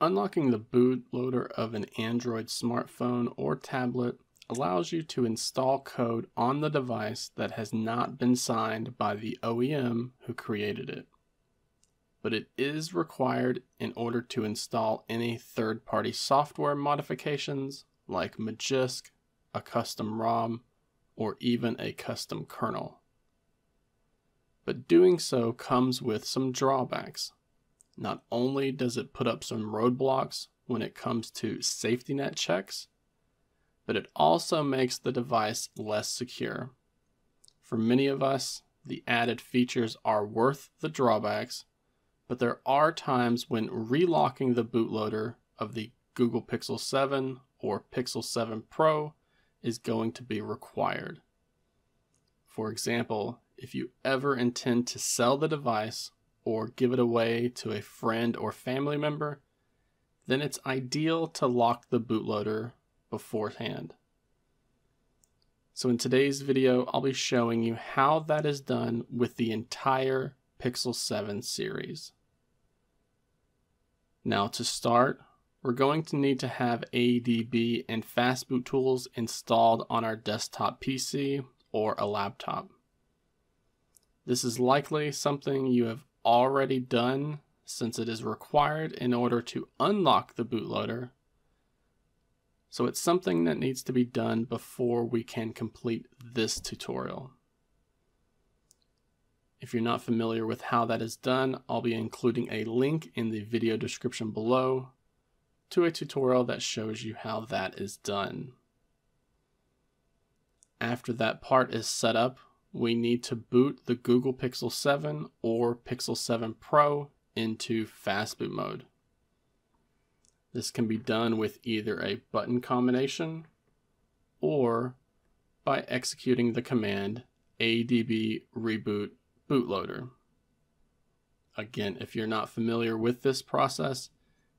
Unlocking the bootloader of an Android smartphone or tablet allows you to install code on the device that has not been signed by the OEM who created it. But it is required in order to install any third party software modifications like Magisk, a custom ROM, or even a custom kernel. But doing so comes with some drawbacks. Not only does it put up some roadblocks when it comes to SafetyNet checks, but it also makes the device less secure. For many of us, the added features are worth the drawbacks, but there are times when relocking the bootloader of the Google Pixel 7 or Pixel 7 Pro is going to be required. For example, if you ever intend to sell the device or give it away to a friend or family member, then it's ideal to lock the bootloader beforehand. So in today's video, I'll be showing you how that is done with the entire Pixel 7 series. Now to start, we're going to need to have ADB and Fastboot tools installed on our desktop PC or a laptop. This is likely something you have already done since it is required in order to unlock the bootloader. So it's something that needs to be done before we can complete this tutorial. If you're not familiar with how that is done, I'll be including a link in the video description below to a tutorial that shows you how that is done. After that part is set up, we need to boot the Google Pixel 7 or Pixel 7 Pro into fastboot mode. This can be done with either a button combination or by executing the command adb reboot bootloader. Again, if you're not familiar with this process,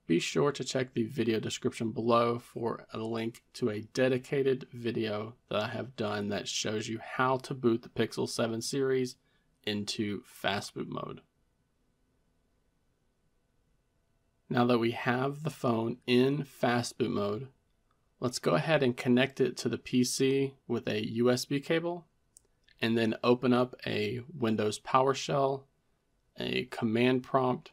be sure to check the video description below for a link to a dedicated video that I have done that shows you how to boot the Pixel 7 series into fastboot mode. Now that we have the phone in fastboot mode, let's go ahead and connect it to the PC with a USB cable and then open up a Windows PowerShell, a command prompt,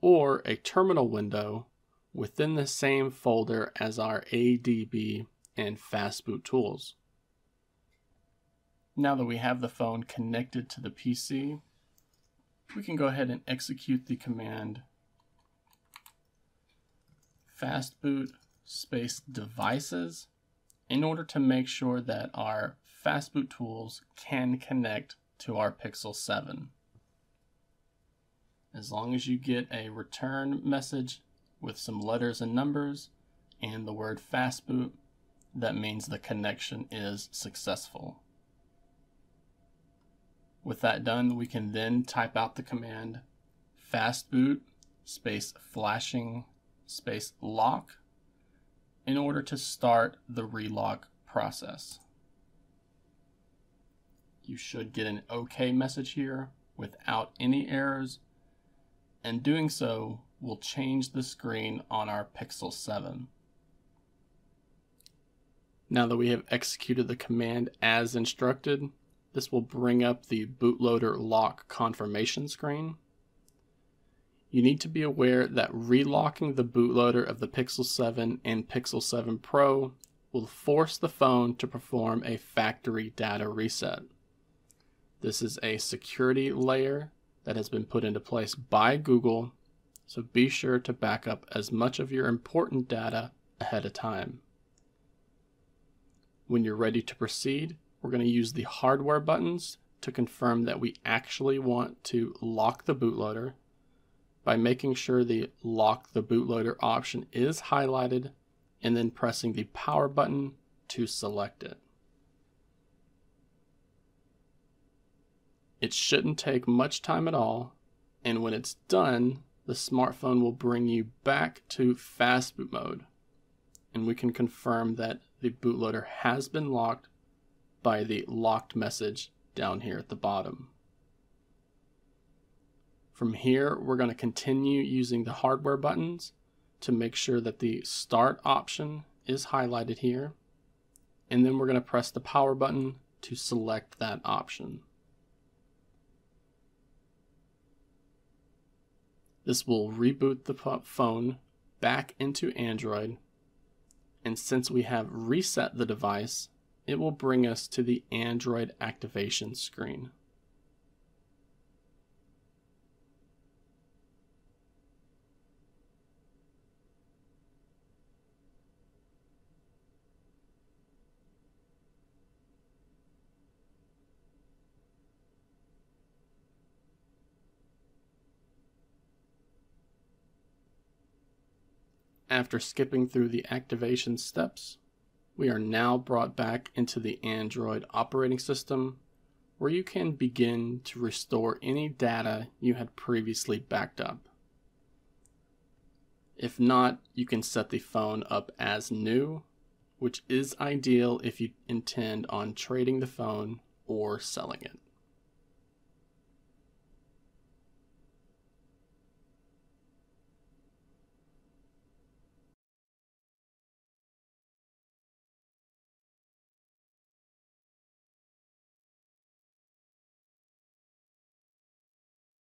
or a terminal window within the same folder as our ADB and Fastboot tools. Now that we have the phone connected to the PC, we can go ahead and execute the command fastboot space devices in order to make sure that our fastboot tools can connect to our Pixel 7. As long as you get a return message with some letters and numbers and the word fastboot, that means the connection is successful. With that done, we can then type out the command fastboot space flashing space lock in order to start the relock process. You should get an OK message here without any errors and doing so will change the screen on our Pixel 7. Now that we have executed the command as instructed, this will bring up the bootloader lock confirmation screen. You need to be aware that relocking the bootloader of the Pixel 7 and Pixel 7 Pro will force the phone to perform a factory data reset. This is a security layer that has been put into place by Google, so be sure to back up as much of your important data ahead of time. When you're ready to proceed, we're going to use the hardware buttons to confirm that we actually want to lock the bootloader by making sure the lock the bootloader option is highlighted and then pressing the power button to select it. It shouldn't take much time at all, and when it's done, the smartphone will bring you back to fastboot mode. And we can confirm that the bootloader has been locked by the locked message down here at the bottom. From here, we're going to continue using the hardware buttons to make sure that the start option is highlighted here. And then we're going to press the power button to select that option. This will reboot the phone back into Android. And since we have reset the device, it will bring us to the Android activation screen. After skipping through the activation steps, we are now brought back into the Android operating system where you can begin to restore any data you had previously backed up. If not, you can set the phone up as new, which is ideal if you intend on trading the phone or selling it.